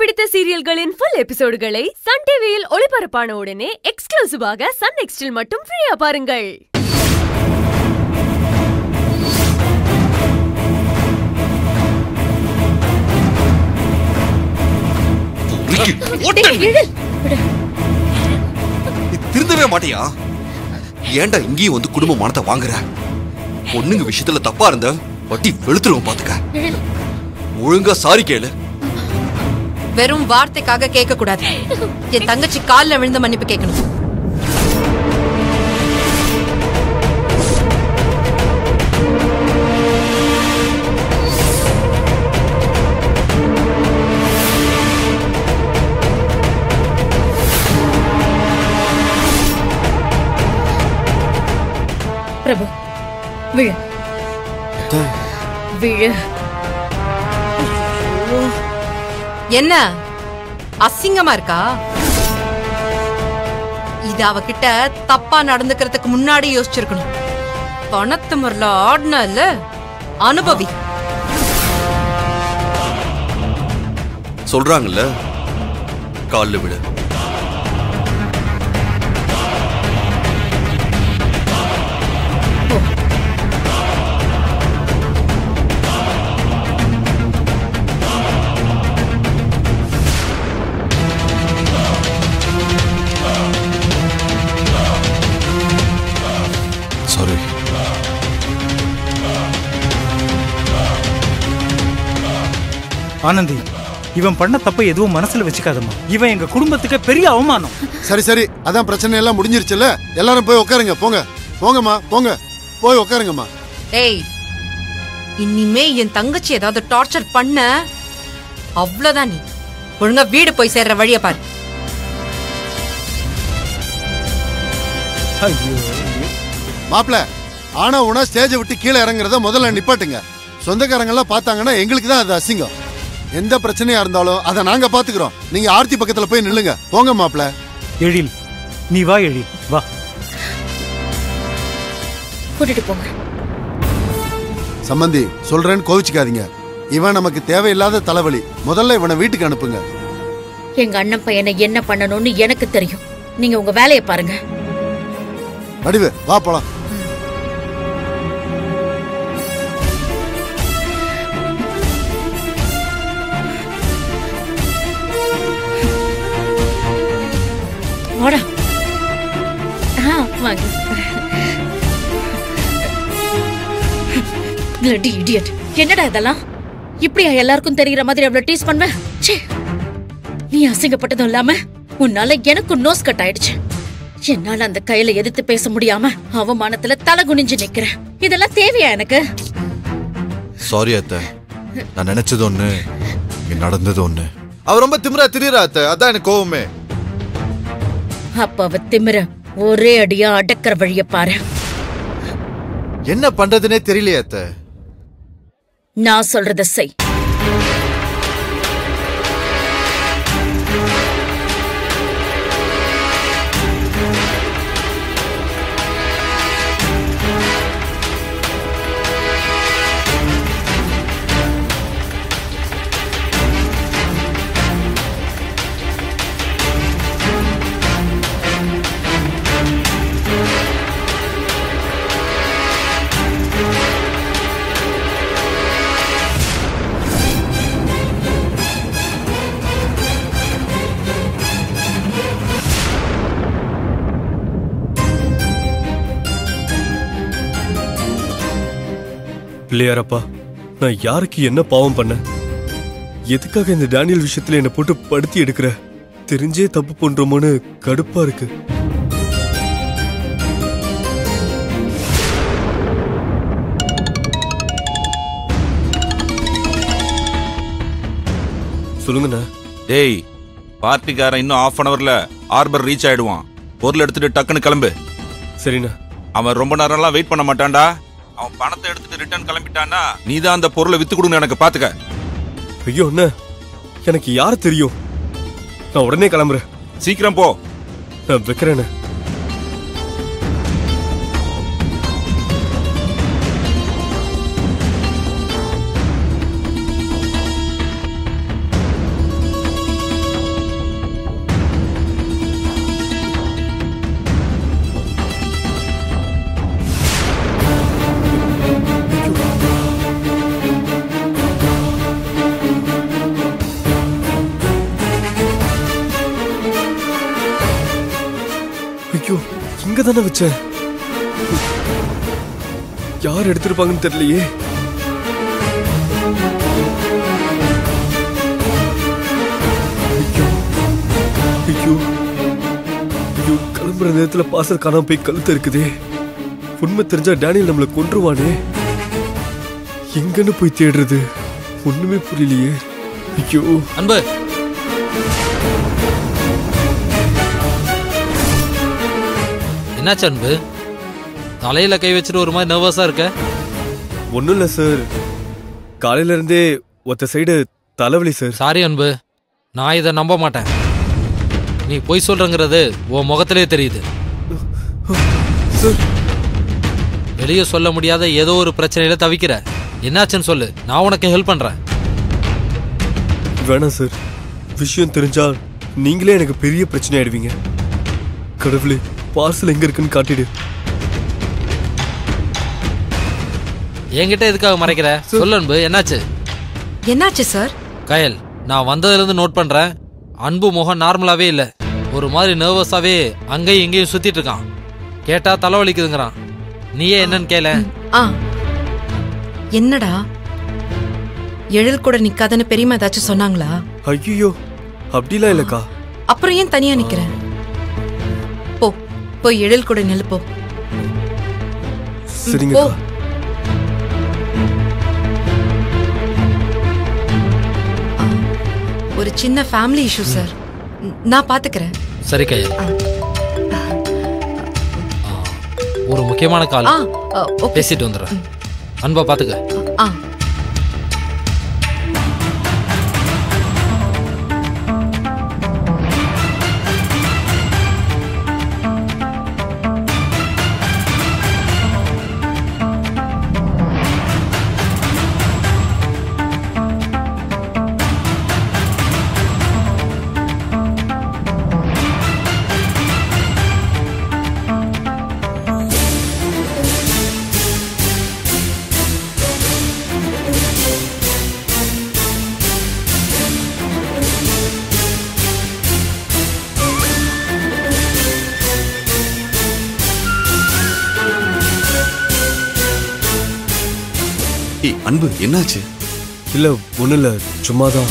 பிடித்த சீரியல்களின் full எபிசோடுகளை Sun டிவியில் ஒளிபரப்பான உடனே எக்ஸ்க்ளூசிவாக சன் நெக்ஸ்டில் மட்டும் ஃப்ரீயா பாருங்கள். திருந்தவே மாட்டியா? ஏன்டா இங்கேயும் வந்து குடும்ப மானத்தை வாங்குற? பொண்ணுங்க விஷயத்துல தப்பா இருந்த வட்டி வெளுத்துருவோம் பாத்துக்க. ஒழுங்கா சாரி கேளு. வெறும் வார்த்தைக்காக கேட்க கூடாது என் தங்கச்சி கால்ல விழுந்து மன்னிப்பு கேட்கணும். பிரபு விழு. விழு. என்ன? அசிங்கமா இருக்கா? இது அவகிட்ட தப்பா நடந்துக்கிறதுக்கு முன்னாடி யோசிச்சிருக்கணும். பணத்து முறையில இல்ல? அனுபவி. சொல்றாங்கல்ல? காலில் விடு ஆனந்தி இவன் பண்ண தப்ப எதுவும் மனசுல வச்சுக்காதம்மா. இவன் எங்க குடும்பத்துக்கு பெரிய அவமானம். சரி சரி. அதான் பிரச்சனை எல்லாம் முடிஞ்சிருச்சுல்ல? எல்லாரும் போய் உட்காருங்க போங்க. போங்கம்மா போங்க. போய் உட்காருங்கம்மா ஏய் இனிமே என் தங்கச்சி ஏதாவது டார்ச்சர் பண்ண? அவ்வளவுதான் நீ. ஒழுங்கா வீடு போய் சேர்ற வழிய பாரு. மாப்பிள ஆனா உனா ஸ்டேஜை விட்டு கீழே இறங்குறத முதல்ல நிப்பாட்டுங்க. சொந்தக்காரங்க எல்லாம் பார்த்தாங்கன்னா எங்களுக்கு தான் அது அசிங்கம். எந்த பிரச்சனையா இருந்தாலும் அதை நாங்க பாத்துக்கிறோம். நீங்க ஆர்த்தி பக்கத்துல போய் நில்லுங்க. போங்க மாப்பிள. எழில் நீ வா எழில். வா. கூட்டிட்டு போங்க. சம்பந்தி சொல்றேன்னு கோவிச்சுக்காதீங்க. இவன் நமக்கு தேவையில்லாத தலைவலி. முதல்ல இவனை வீட்டுக்கு அனுப்புங்க. எங்க அண்ணன் பையனை என்ன பண்ணணும்னு எனக்கு தெரியும். நீங்க உங்க வேலையை பாருங்க. வடிவு வா போலாம். வாடா ஆ, வாங்க. பிளட்டி இடியட் என்னடா இதெல்லாம்? இப்படியா எல்லாருக்கும் தெரிகிற மாதிரி அவ்வளவு டீஸ் பண்ணுவேன் ச்சே. நீ அசிங்கப்பட்டதும் இல்லாம உன்னால எனக்கு நோஸ் கட் ஆயிடுச்சு. என்னால அந்த கையில எதிர்த்து பேச முடியாம அவமானத்துல தலை குனிஞ்சு நிக்கிறேன். இதெல்லாம் தேவையா எனக்கு? சாரி அத்த. நான் நினைச்சது ஒண்ணு நடந்தது ஒண்ணு. அவ ரொம்ப திமிரா திரியறா அத்த. அதான் எனக்கு கோவமே. அப்ப அவ திமிர ஒரே அடியா அடக்கிற வழிய பாரு. என்ன பண்றதுனே தெரியலையே அத்தை. நான் சொல்றத செய். பிள்ளையாரப்பா நான் யாருக்கு என்ன பாவம் பண்ணேன் எதுக்காக இந்த டேனியல் விஷயத்துல என்ன போட்டு படுத்தி எடுக்கிற? தெரிஞ்சே தப்பு பண்றோமோன்னு கடுப்பா இருக்கு. சொல்லுங்கண்ணா. டேய் பார்ட்டிக்காரன் இன்னும் ஆஃப் அன் அவர்ல ஹார்பர் ரீச் ஆயிடுவான். பொருள் எடுத்துட்டு டக்குன்னு கிளம்பு. சரிண்ணா. அவன் ரொம்ப நேரம்லாம் வெயிட் பண்ண மாட்டான்டா. அவன் பணத்தை எடுத்துட்டு ரிட்டர்ன் கிளம்பிட்டான்னா நீ தான் அந்த பொருளை வித்து கொடுங்க எனக்கு பாத்துக்க. ஐயோ அண்ணா. எனக்கு யார் தெரியும்? நான் உடனே கிளம்புறேன். சீக்கிரம் போ. நான் வைக்கிறேண்ணே இங்க தானே வச்சேன் யார் எடுத்திருப்பாங்கன்னு தெரியலையே. ஐயோ ஐயோ கிளம்புற நேரத்துல பாசல் காணாம போய் கழுத்து இருக்குதே உண்மை தெரிஞ்சா டேனியல் நம்மளை கொன்றுவானே. எங்கன்னு போய் தேடுறது? ஒண்ணுமே புரியலையே. ஐயோ. அன்பு என்னாச்சு அன்பு? தலையில கை வச்சுட்டு ஒரு மாதிரி நர்வஸா இருக்க? ஒண்ணும் இல்ல சார் காலையில இருந்தே ஒத்த சைடு தலைவலி சார் சாரி அன்பு. நான் இதை நம்ப மாட்டேன். நீ பொய் சொல்றங்கிறது உன் முகத்திலே தெரியுது. வெளியே சொல்ல முடியாத ஏதோ ஒரு பிரச்சனையில தவிக்கிற. என்னாச்சுன்னு சொல்லு. நான் உனக்கு ஹெல்ப் பண்றேன். வேணாம் சார் விஷயம் தெரிஞ்சா நீங்களே எனக்கு பெரிய பிரச்சனை ஆயிடுவீங்க. கடவுளே. பார்சல் எங்க இருக்குன்னு காட்டிடு. என்கிட்ட எதுக்காக மறைக்கிற? சொல்லு அன்பு என்னாச்சு? என்னாச்சு சார் கயல் நான் வந்ததுல இருந்து நோட் பண்றேன். அன்பு முகம் நார்மலாவே இல்ல. ஒரு மாதிரி நர்வஸாவே அங்கேயும் இங்கேயும் சுத்திட்டு இருக்கான். கேட்டா தலைவலிக்குதுங்கிறான். நீயே என்னன்னு கேள. ஆ. என்னடா? எழில் கூட நிக்காதன்னு பெரியம்மா ஏதாச்சும் சொன்னாங்களா? ஐயோ அப்படிலாம் இல்லக்கா. அப்புறம் ஏன் தனியா நிக்கிறேன் போய் எழில் கூட நில்லு போ. சரிங்கக்கா ஒரு சின்ன ஃபேமிலி இஷ்யூ சார் நான் பாத்துக்கிறேன். சரி கயல் ஆ, ஒரு முக்கியமான கால். பேசிட்டு வந்துடுறேன். அன்பா பாத்துக்க. ஆ. அன்பு என்னாச்சு? இல்ல ஒண்ணு இல்ல சும்மாதான்.